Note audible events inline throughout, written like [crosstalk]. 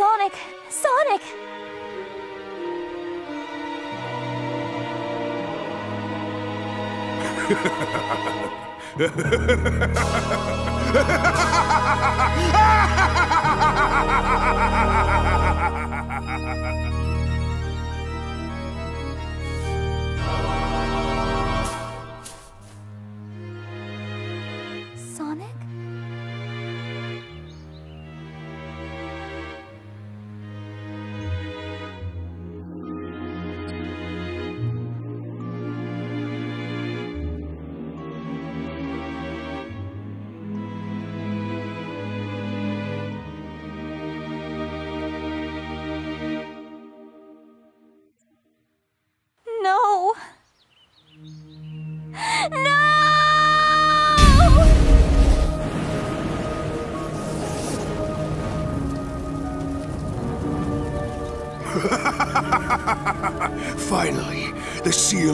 Sonic! Sonic! [laughs]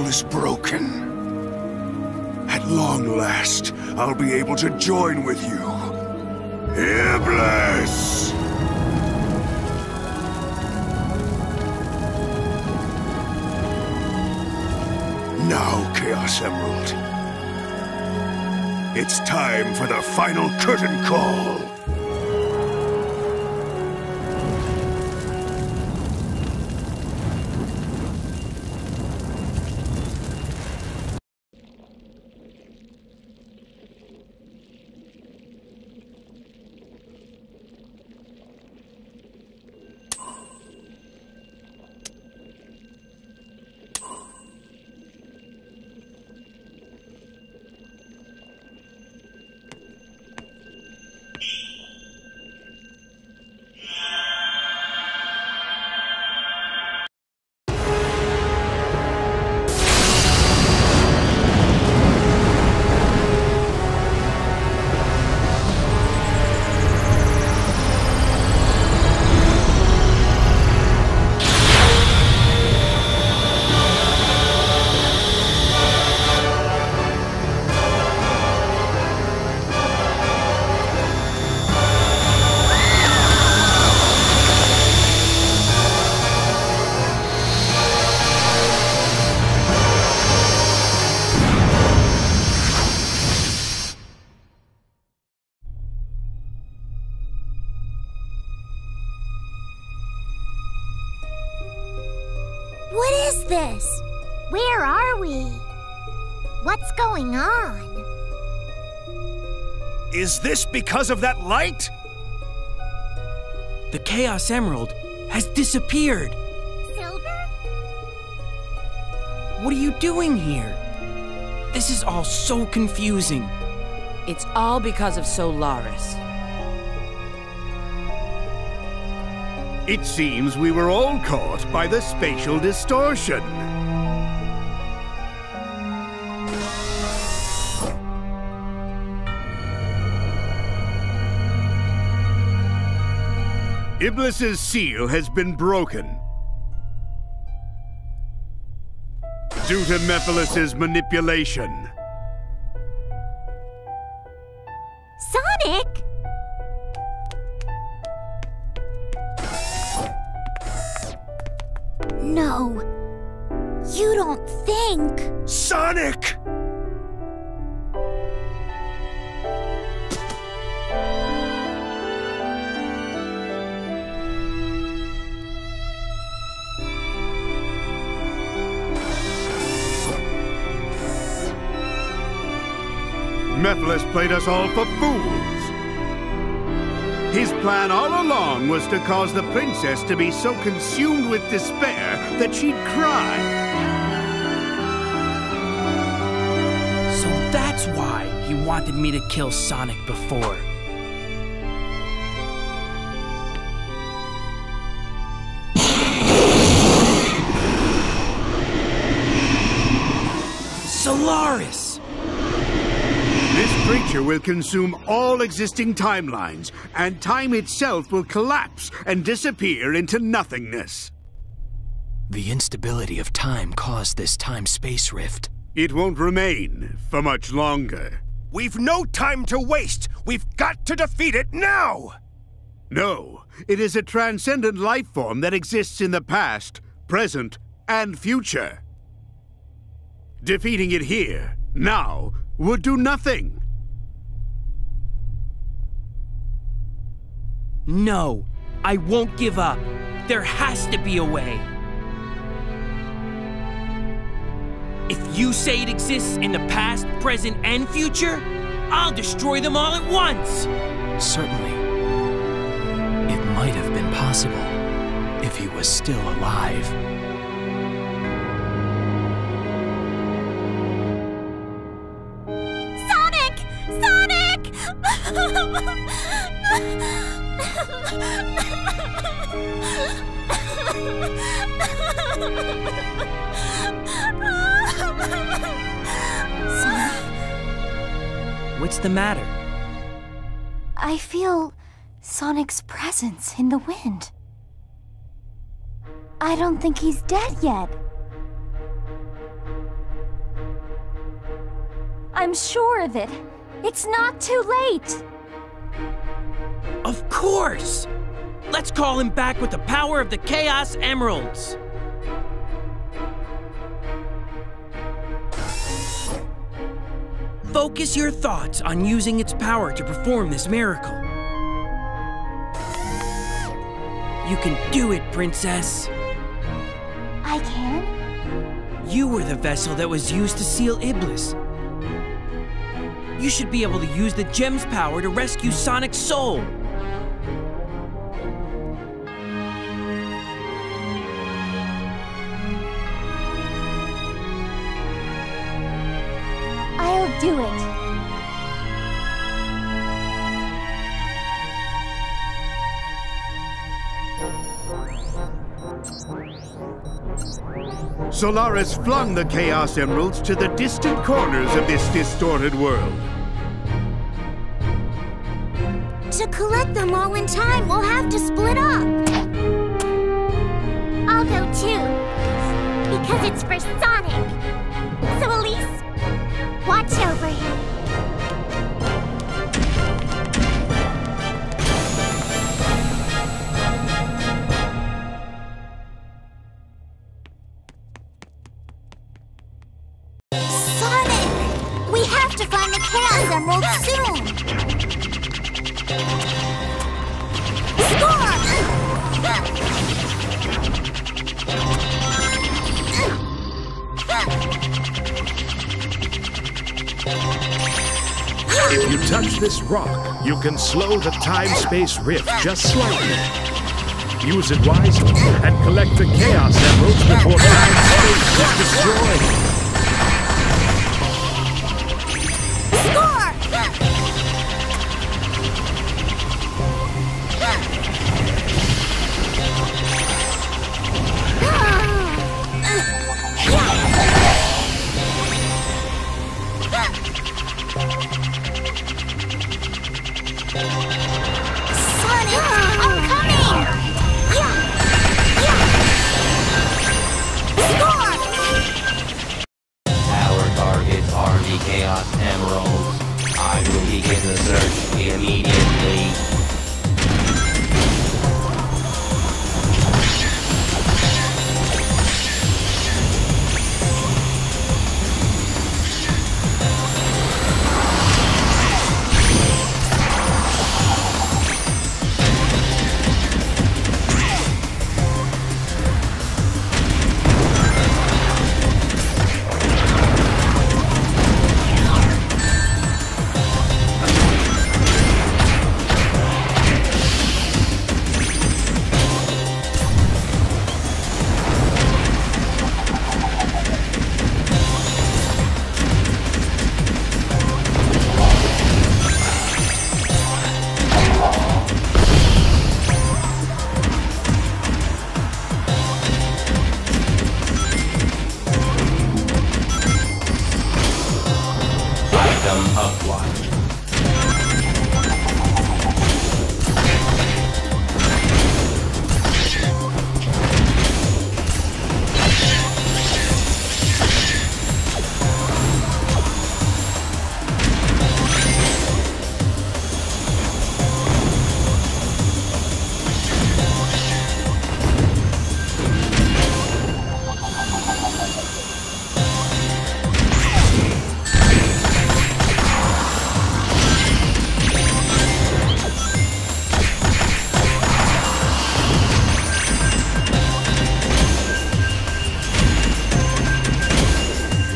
is broken. At long last, I'll be able to join with you. Iblis! Now, Chaos Emerald. It's time for the final curtain call. This because of that light? The Chaos Emerald has disappeared. Silver? What are you doing here? This is all so confusing. It's all because of Solaris. It seems we were all caught by the spatial distortion. Iblis's seal has been broken. Due to Mephiles's manipulation. All for fools. His plan all along was to cause the princess to be so consumed with despair that she'd cry. So that's why he wanted me to kill Sonic before. Solaris! This creature will consume all existing timelines, and time itself will collapse and disappear into nothingness. The instability of time caused this time-space rift. It won't remain for much longer. We've no time to waste! We've got to defeat it now! No, it is a transcendent life form that exists in the past, present, and future. Defeating it here, now, would do nothing. No, I won't give up. There has to be a way. If you say it exists in the past, present, and future, I'll destroy them all at once! Certainly. It might have been possible if he was still alive. Sonic! Sonic! [laughs] What's the matter? I feel Sonic's presence in the wind. I don't think he's dead yet. I'm sure of it. It's not too late. Of course! Let's call him back with the power of the Chaos Emeralds! Focus your thoughts on using its power to perform this miracle. You can do it, Princess! I can? You were the vessel that was used to seal Iblis. You should be able to use the gem's power to rescue Sonic's soul. Do it. Solaris flung the Chaos Emeralds to the distant corners of this distorted world. To collect them all in time, we'll have to split up. I'll go too. Because it's for Sonic. Watch over him. Rock, you can slow the time-space rift just slightly. Use it wisely and collect the Chaos Emeralds before time-space is destroyed.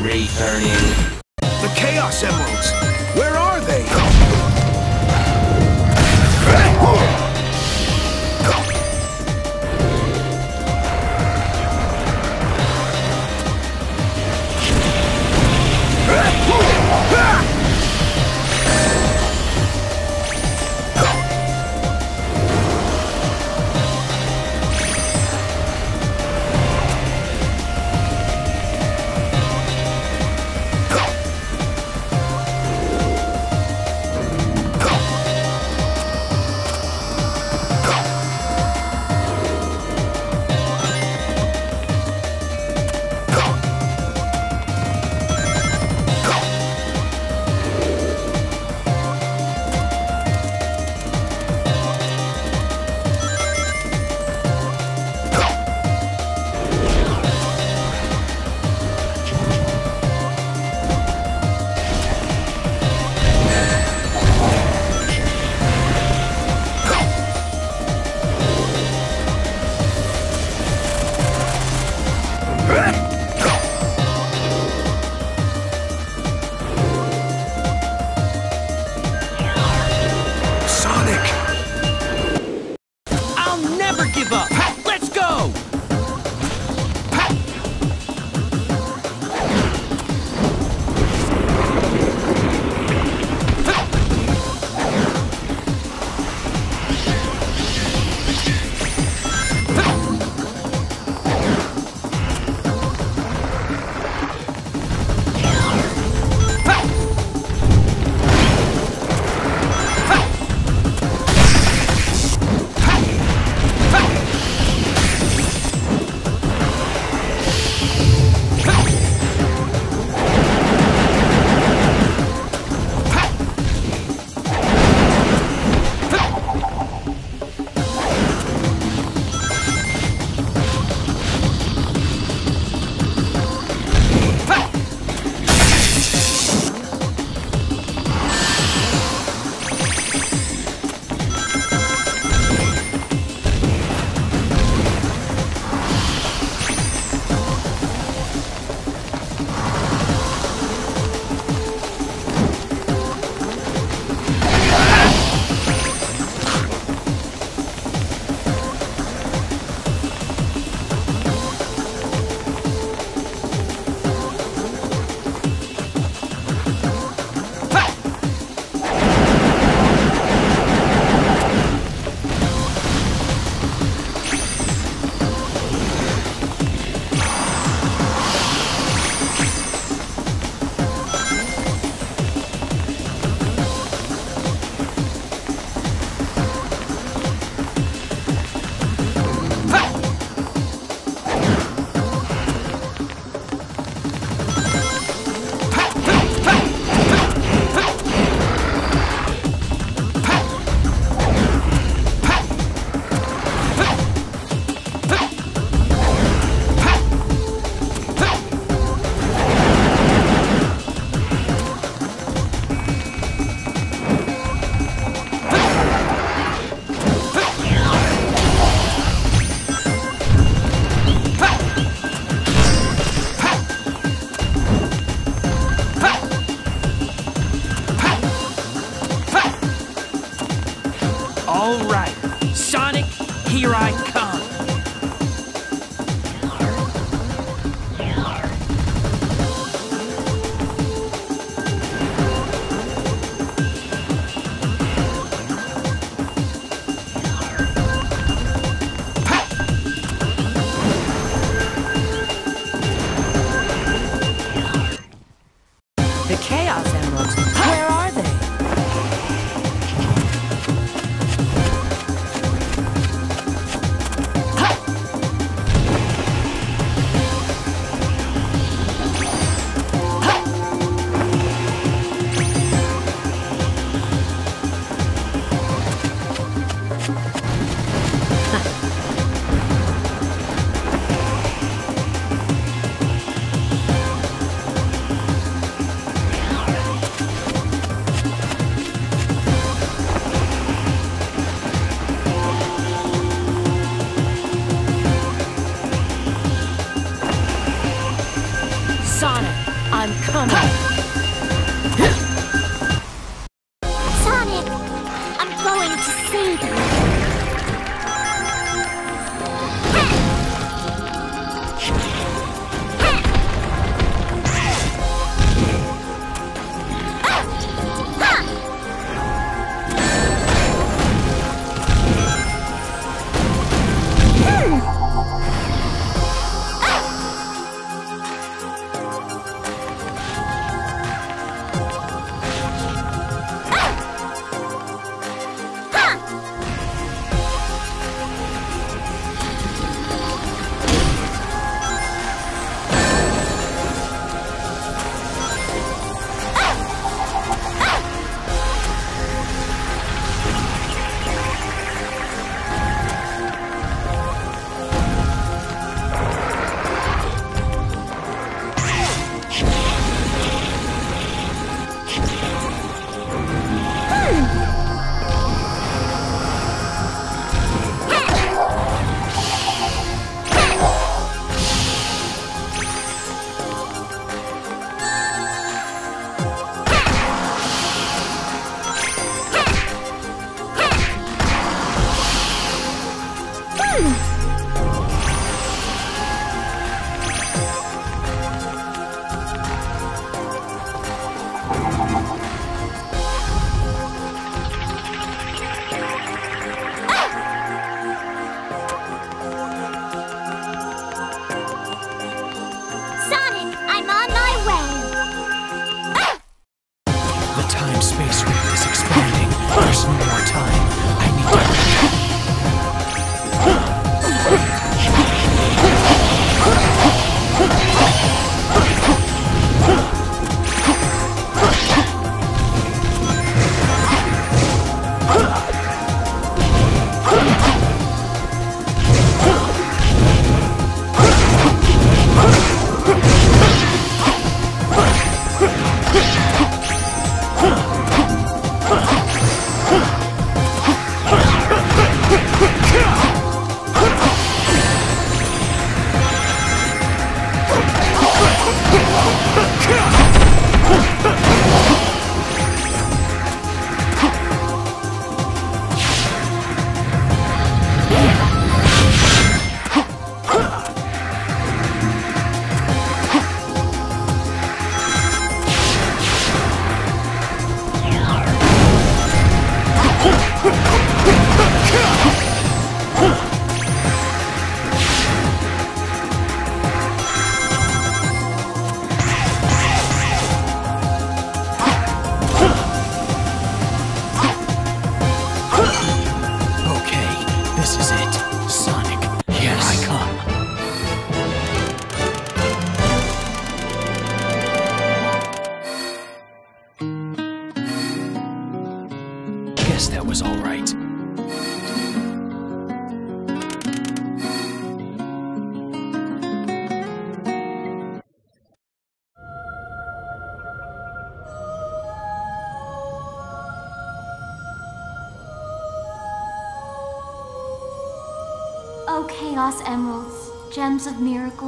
returning. The Chaos Emeralds! Where are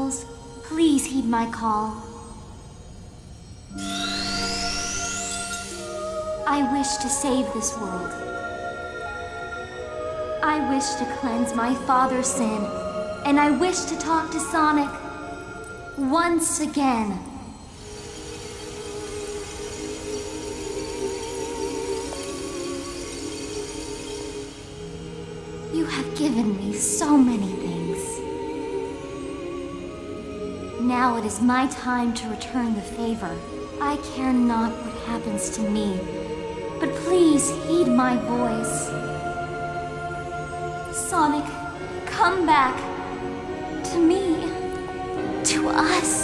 Miracles, please heed my call. I wish to save this world. I wish to cleanse my father's sin, and I wish to talk to Sonic once again. You have given me so many Now it is my time to return the favor. I care not what happens to me, but please heed my voice. Sonic, come back. To me. To us.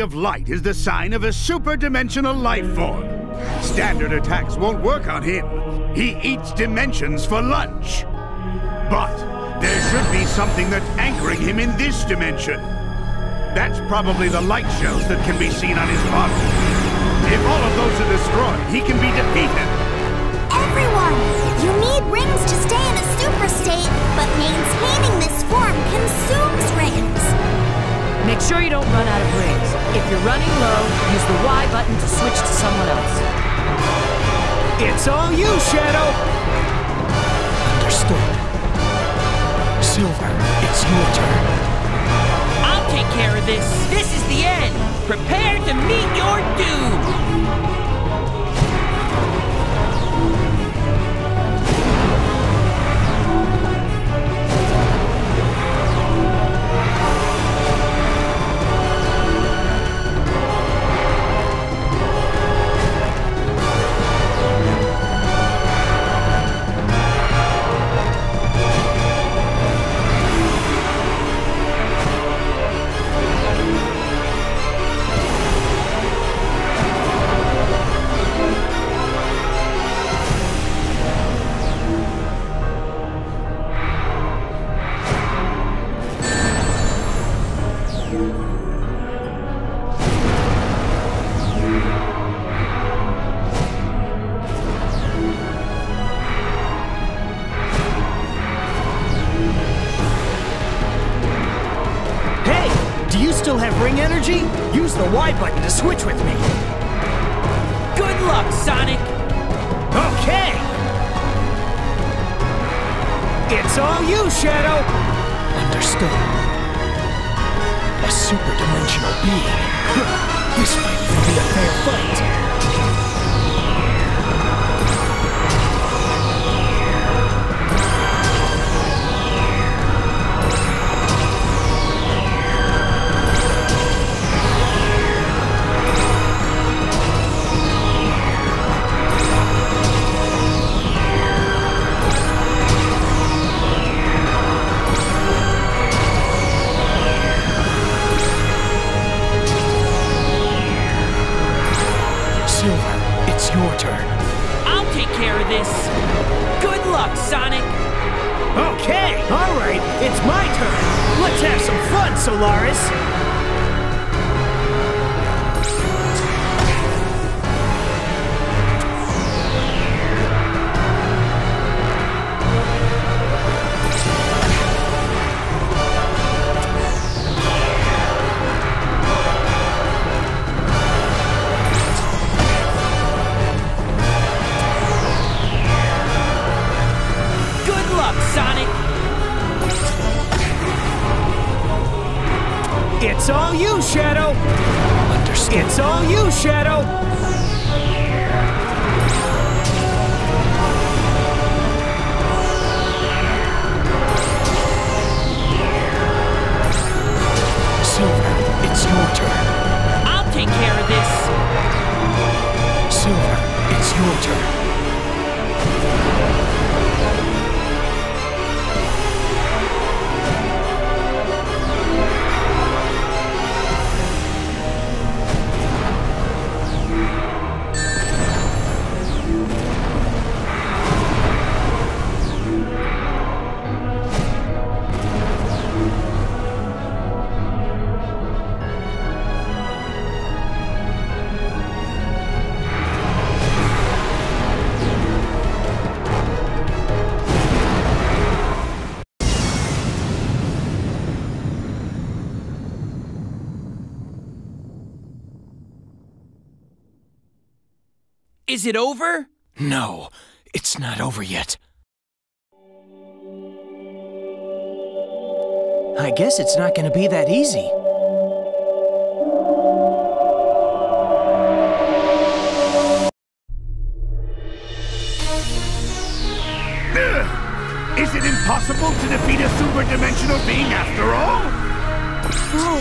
of light is the sign of a superdimensional life form. Standard attacks won't work on him. He eats dimensions for lunch. But there should be something that's anchoring him in this dimension. That's probably the light shows that can be seen on his body. If all of those are destroyed, he can be defeated. Everyone, you need rings to stay in a super state, but maintaining this form consumes rings. Make sure you don't run out of rings. If you're running low, use the Y button to switch to someone else. It's all you, Shadow! Understood. Silver, it's your turn. I'll take care of this. This is the end. Prepare to meet your doom. The Y button to switch with me. Good luck, Sonic. Okay. It's all you, Shadow. Understood. A super dimensional being. [laughs] This might even be a fair fight. Solaris. It's all you, Shadow. Understood. It's all you, Shadow. Is it over? No, it's not over yet. I guess it's not going to be that easy. Is it impossible to defeat a super dimensional being after all? No,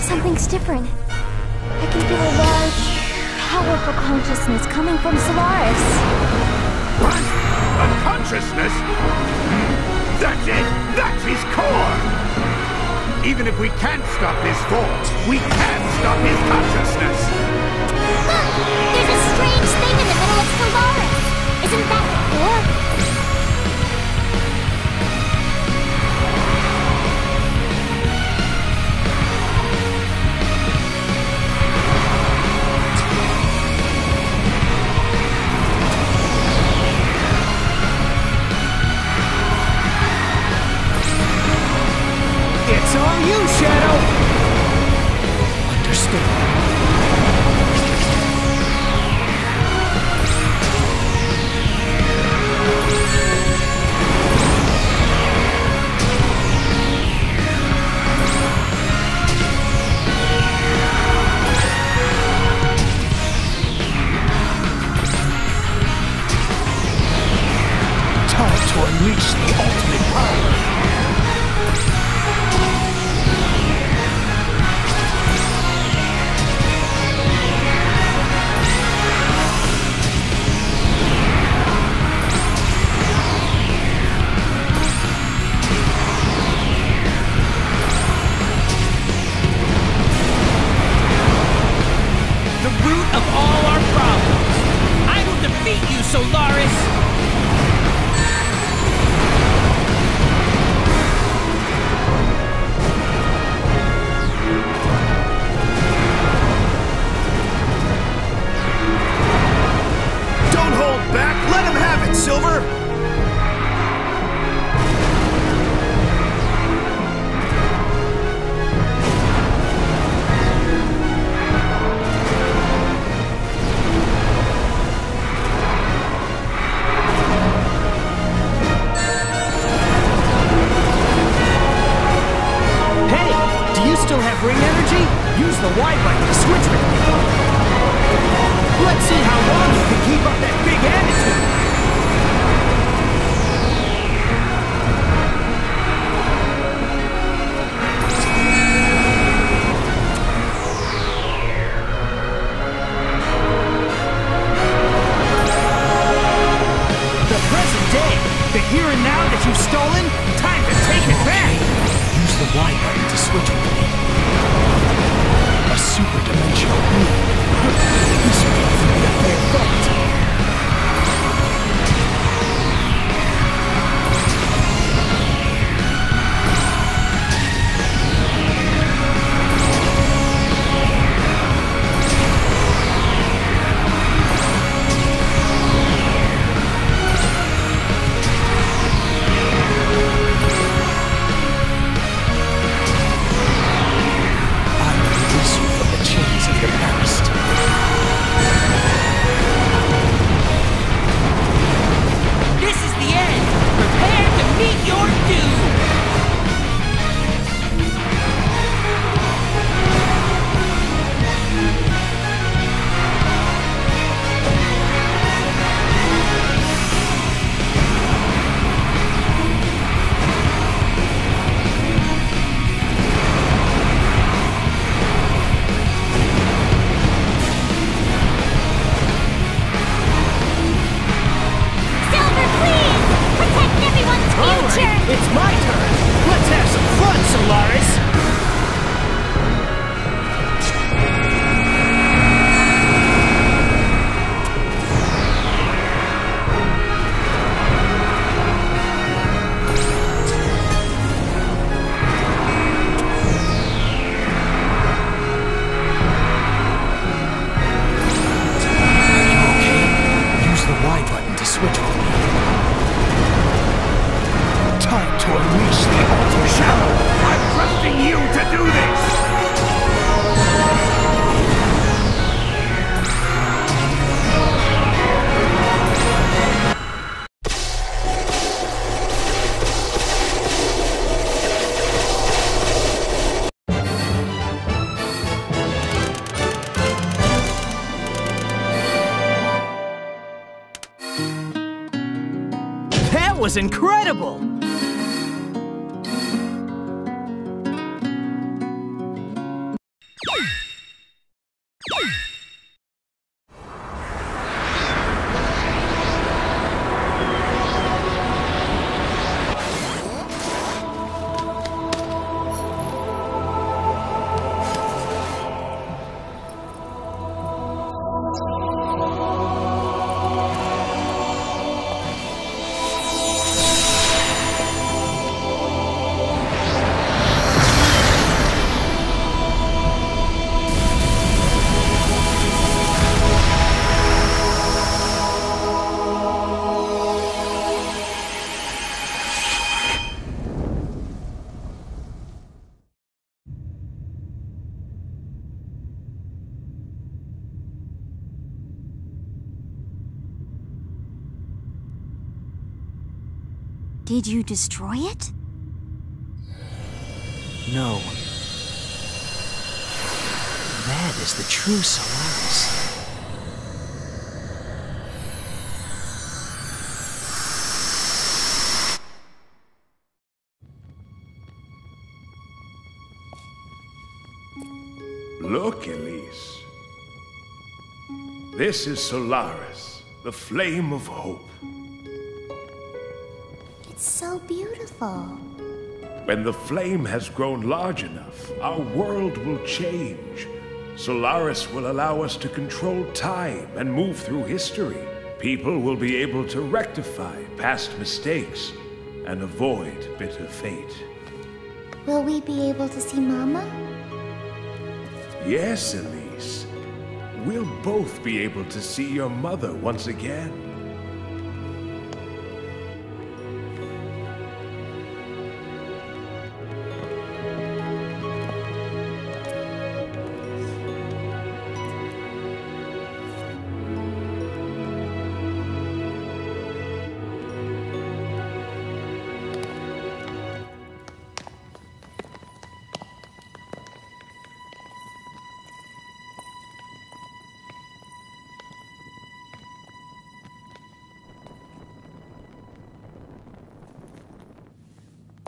something's different. Consciousness coming from Solaris. What? A consciousness? That's it! That's his core! Even if we can't stop his fall, we can stop his consciousness! Look! There's a strange thing in the middle of Solaris! Isn't that Solaris! It's incredible! Did you destroy it? No. That is the true Solaris. Look, Elise. This is Solaris, the flame of hope. Beautiful. When the flame has grown large enough, our world will change. Solaris will allow us to control time and move through history. People will be able to rectify past mistakes and avoid bitter fate. Will we be able to see Mama? Yes, Elise. We'll both be able to see your mother once again.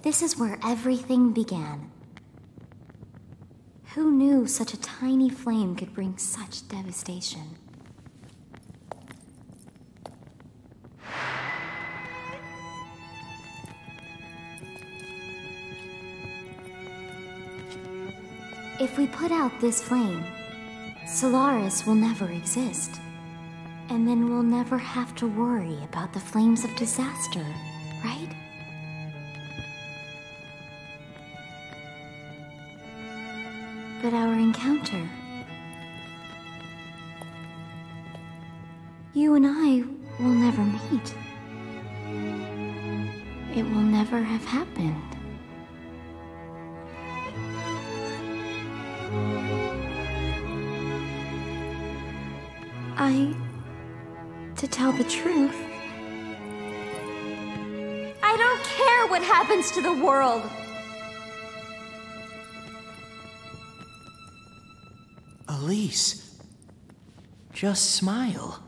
This is where everything began. Who knew such a tiny flame could bring such devastation? If we put out this flame, Solaris will never exist. And then we'll never have to worry about the flames of disaster, right? But our encounter. You and I will never meet. It will never have happened. I. To tell the truth, I don't care what happens to the world. Just smile.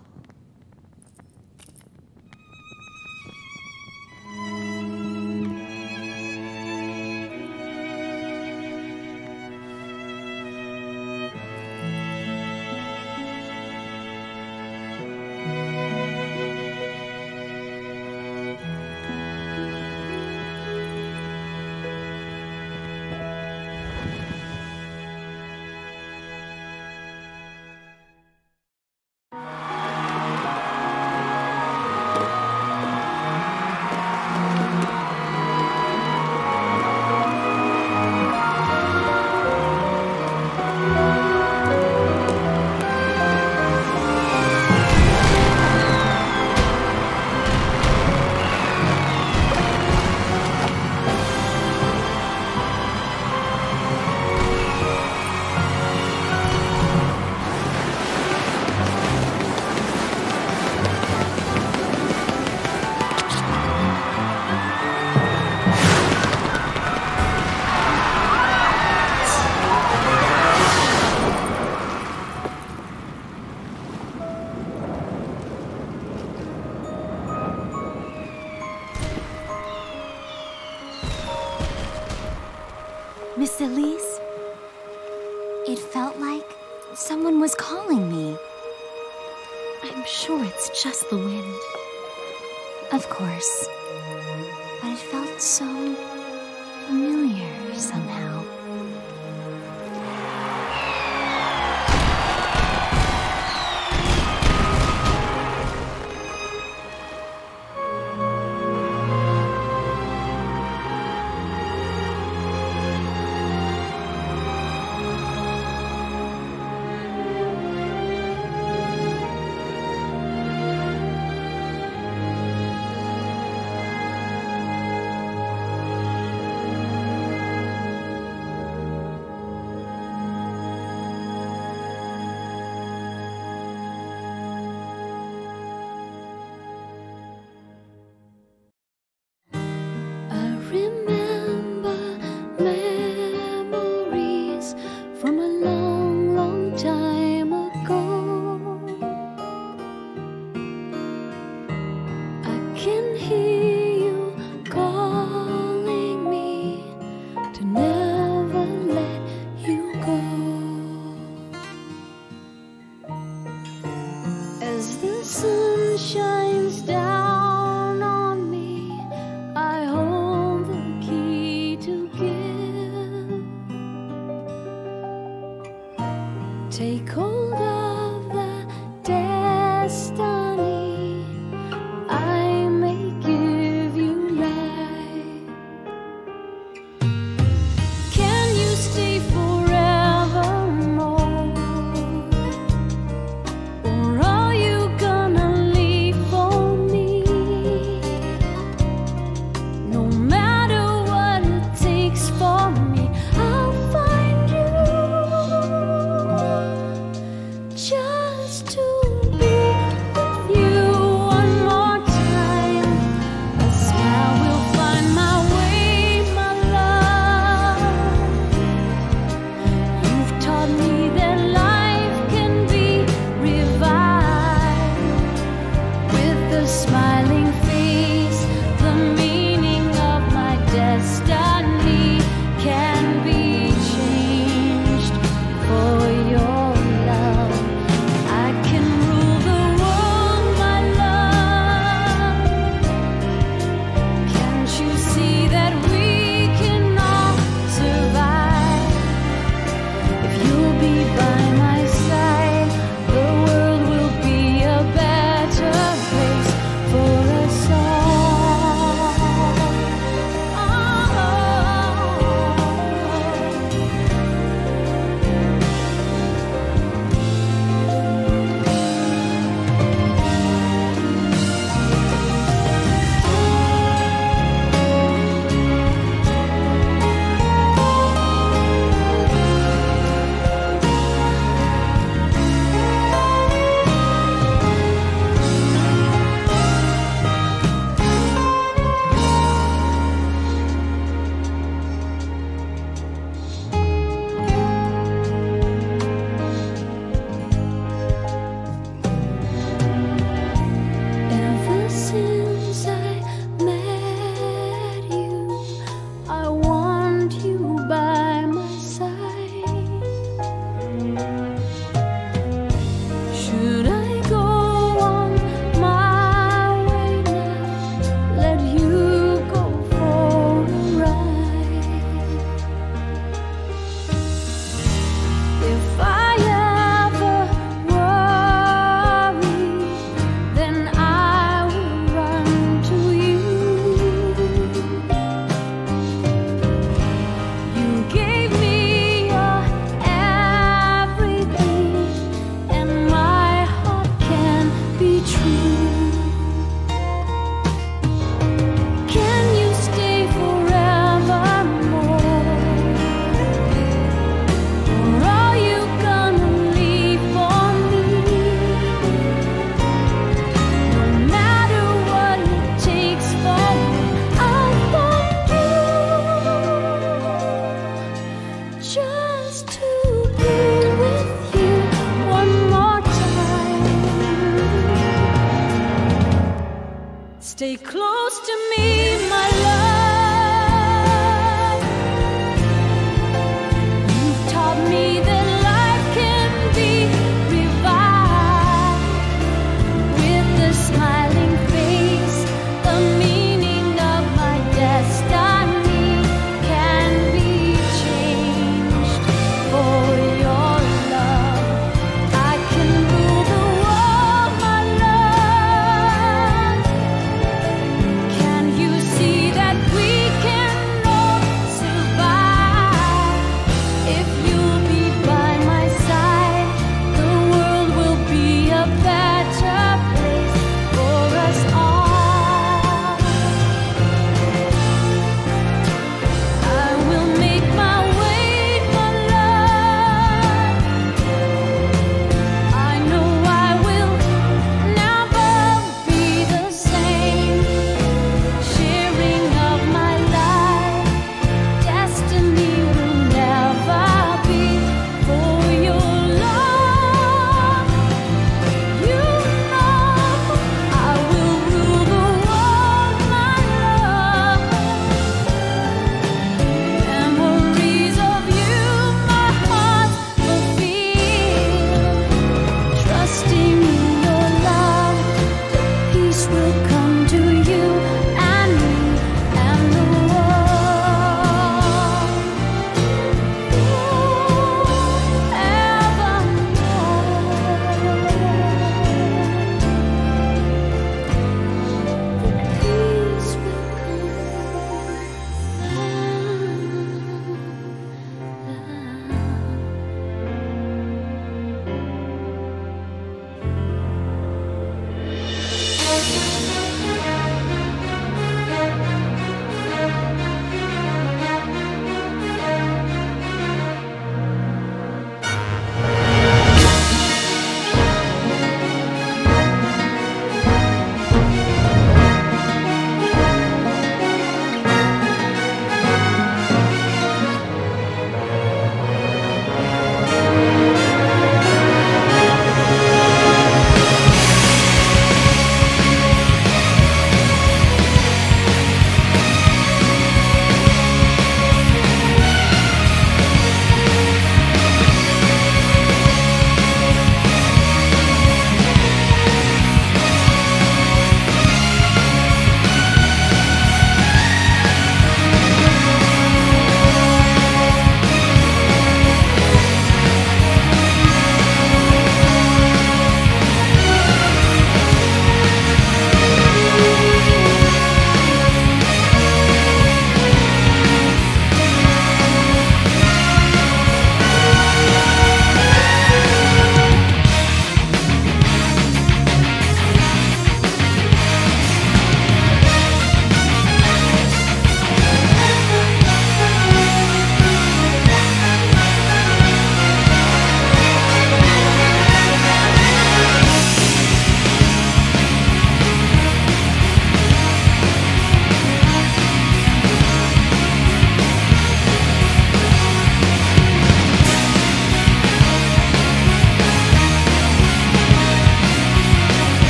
Close